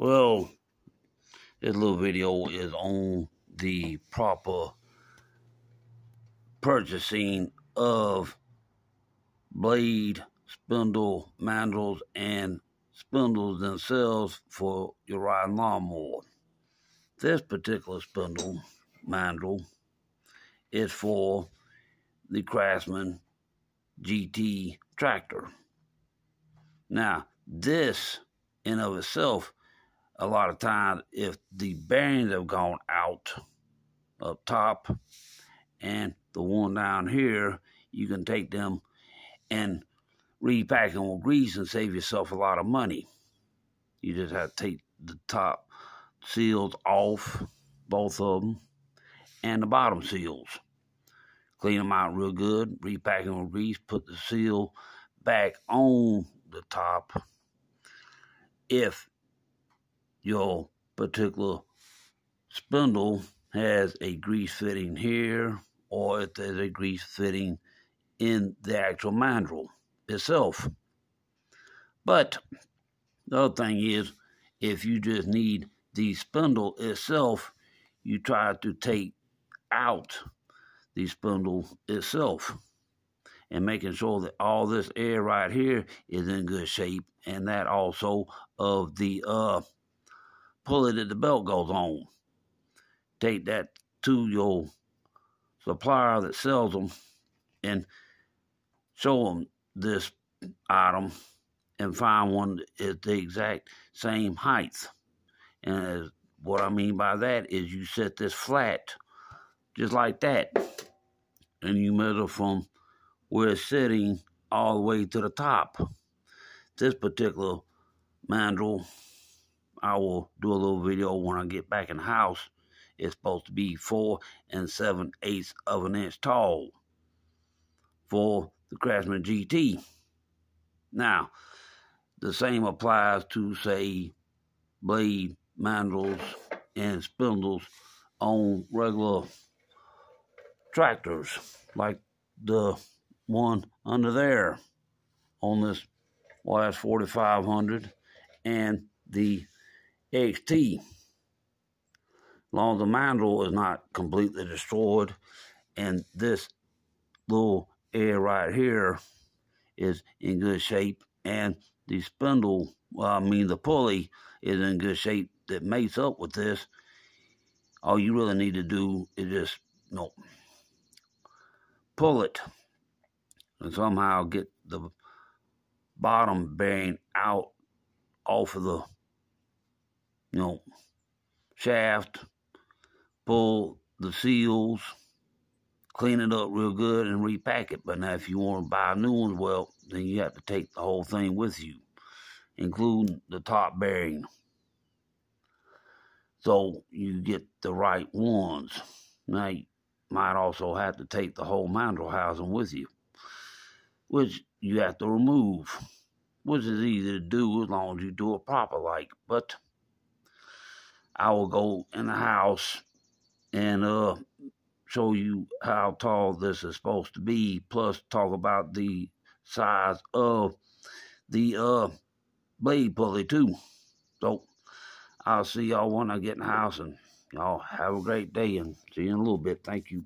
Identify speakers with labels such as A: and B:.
A: Well, this little video is on the proper purchasing of blade, spindle, mandrels, and spindles themselves for your riding lawnmower. This particular spindle, mandrel, is for the Craftsman GT tractor. Now, this in of itself a lot of times if the bearings have gone out up top and the one down here, you can take them and repack them with grease and save yourself a lot of money. You just have to take the top seals off, both of them, and the bottom seals. Clean them out real good, repack them with grease, put the seal back on the top. If your particular spindle has a grease fitting here or if there's a grease fitting in the actual mandrel itself. But the other thing is, if you just need the spindle itself, you try to take out the spindle itself and making sure that all this air right here is in good shape and that also of the uh pulley that the belt goes on. Take that to your supplier that sells them and show them this item and find one that is the exact same height. And what I mean by that is you set this flat just like that and you measure from where it's sitting all the way to the top. This particular mandrel I will do a little video when I get back in the house. It's supposed to be four and seven eighths of an inch tall for the Craftsman GT. Now, the same applies to say blade mandrels and spindles on regular tractors like the one under there on this YS 4500 and the XT. As long as the mandrel is not completely destroyed and this little area right here is in good shape and the spindle, well, I mean the pulley is in good shape that mates up with this, all you really need to do is just, you know, pull it and somehow get the bottom bearing out off of the you know, shaft, pull the seals, clean it up real good, and repack it. But now, if you want to buy a new ones, well, then you have to take the whole thing with you, including the top bearing. So you get the right ones. Now, you might also have to take the whole mandrel housing with you, which you have to remove, which is easy to do as long as you do it proper like. But I will go in the house and uh, show you how tall this is supposed to be, plus talk about the size of the uh, blade pulley too. So I'll see y'all when I get in the house and y'all have a great day and see you in a little bit. Thank you.